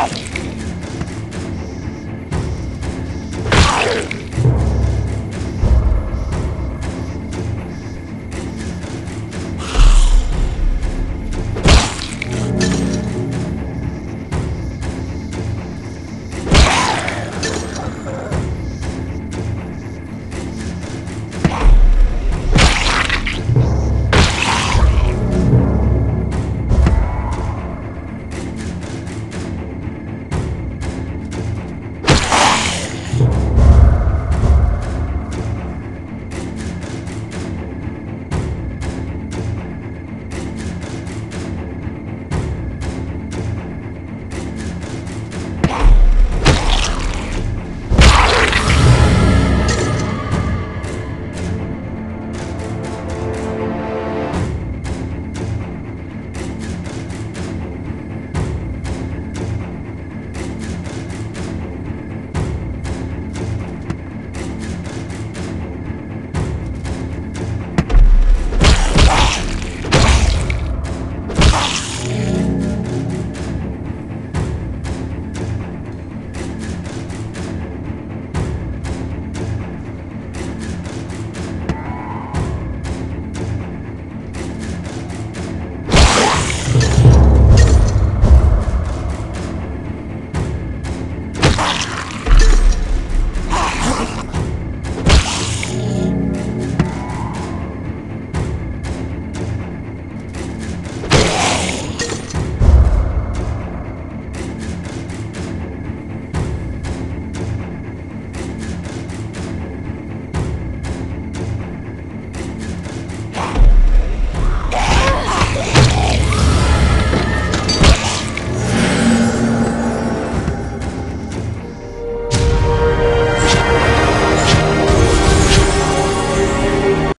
Oh.